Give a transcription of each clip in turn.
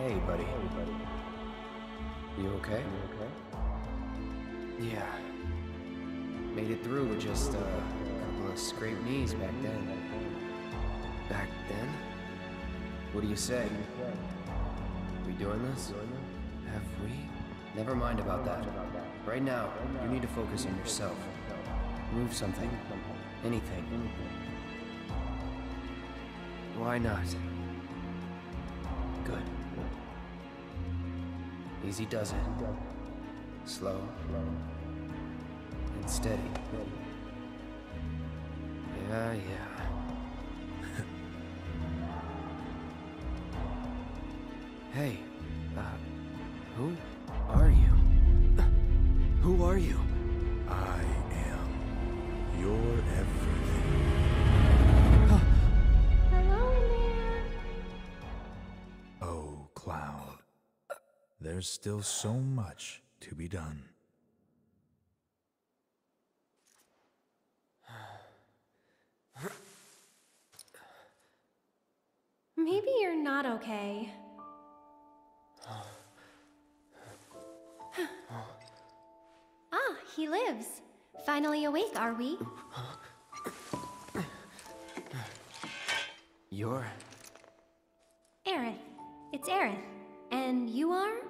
Hey, buddy. You okay? You okay? Yeah. Made it through with just uh, a couple of scraped knees back then. Back then? What do you say? We doing this? Have we? Never mind about that. Right now, you need to focus on yourself. Move something. Anything. Why not? Good. Easy does it. Slow. And steady. Yeah, yeah. hey, There's still so much to be done. Maybe you're not okay. ah, he lives. Finally awake, are we? You're. Aerith. It's Aerith. And you are?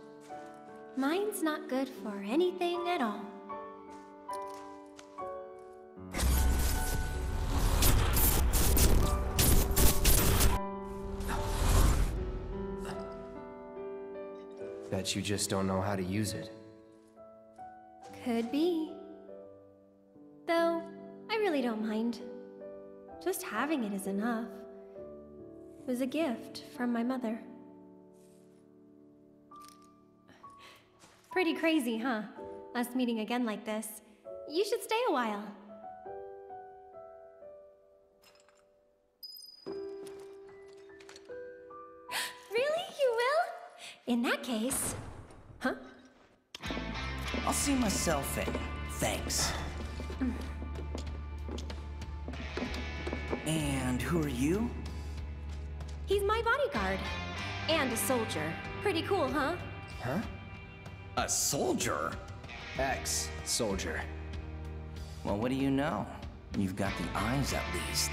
Mine's not good for anything at all. Bet you just don't know how to use it. Could be. Though, I really don't mind. Just having it is enough. It was a gift from my mother. Pretty crazy, huh? Us meeting again like this. You should stay a while. really? You will? In that case. Huh? I'll see myself in. Thanks. Mm. And who are you? He's my bodyguard. And a soldier. Pretty cool, huh? Huh? A soldier? Ex soldier. Well, what do you know? You've got the eyes at least.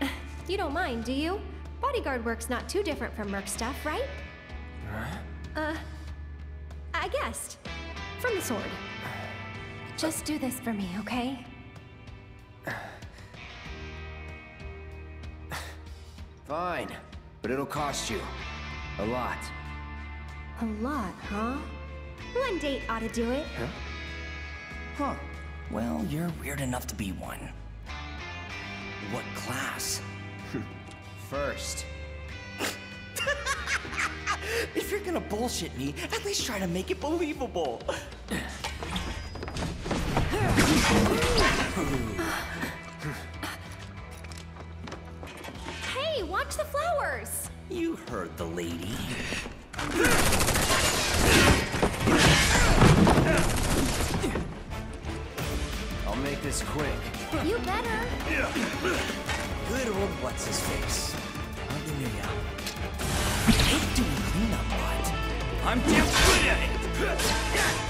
You don't mind, do you? Bodyguard work's not too different from Merc stuff, right? Huh? Uh, I guessed. From the sword. Just do this for me, okay? Fine, but it'll cost you. A lot. A lot, huh? One date ought to do it. Huh. Huh. Well, you're weird enough to be one. What class? First. If you're gonna bullshit me, at least try to make it believable. Hey, watch the flowers! You heard the lady. I'll make this quick. You better. Good old what's-his-face. Hallelujah. What do you clean up what? I'm damn good at it!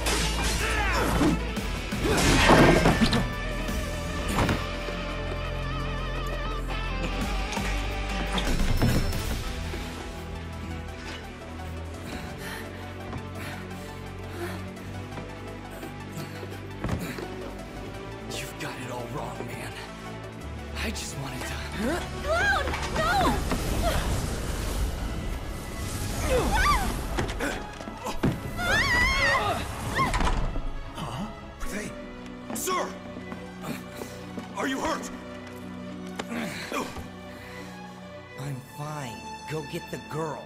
Go get the girl.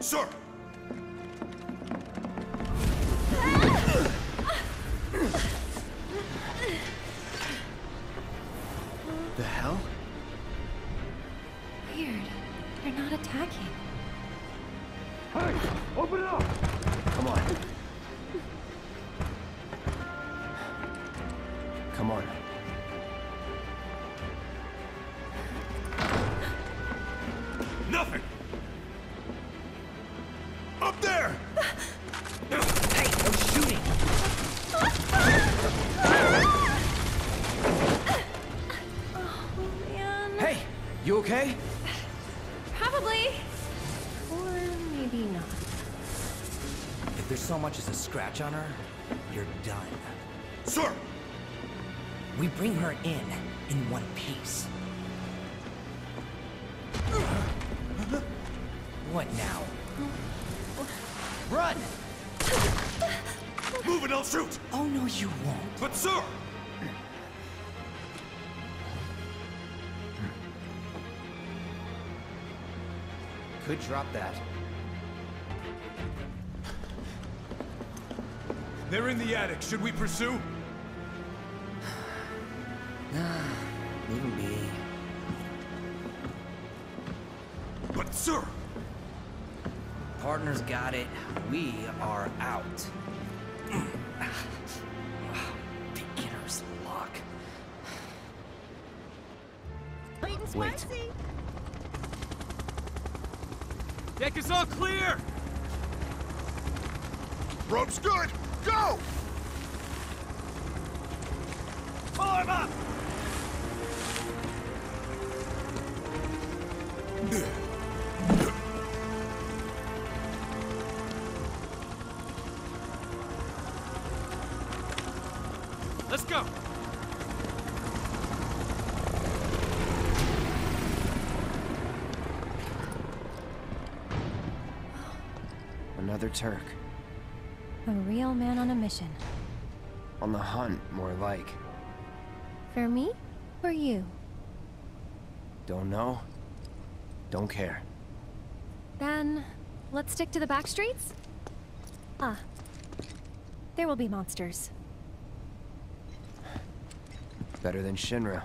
Sir! The hell? Weird. They're not attacking. Hey! Open it up! Come on. Come on. Okay? Probably. Or maybe not. If there's so much as a scratch on her, you're done. Sir! We bring her in, in one piece. What now? Run! Move and I'll shoot! Oh no, you won't. But sir! Could drop that. They're in the attic. Should we pursue? Leave him be. But sir! Partners got it. We are out. Beginner's luck. Wait. Deck is all clear! Rope's good! Go! Climb up! Let's go! Another Turk. A real man on a mission. On the hunt, more like. For me? Or you? Don't know. Don't care. Then, let's stick to the back streets? Ah. There will be monsters. Better than Shinra.